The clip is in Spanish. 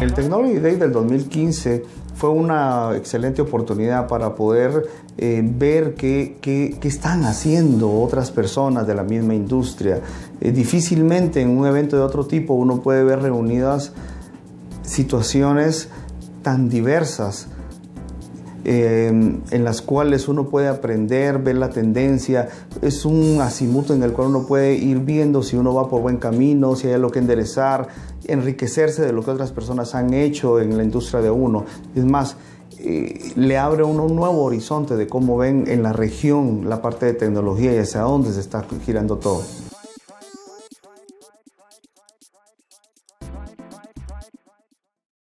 El Technology Day del 2015 fue una excelente oportunidad para poder eh, ver qué, qué, están haciendo otras personas de la misma industria. Eh, difícilmente en un evento de otro tipo uno puede ver reunidas situaciones tan diversas eh, en las cuales uno puede aprender, ver la tendencia. Es un asimuto en el cual uno puede ir viendo si uno va por buen camino, si hay algo que enderezar, enriquecerse de lo que otras personas han hecho en la industria de uno. Es más, eh, le abre uno un nuevo horizonte de cómo ven en la región la parte de tecnología y hacia dónde se está girando todo.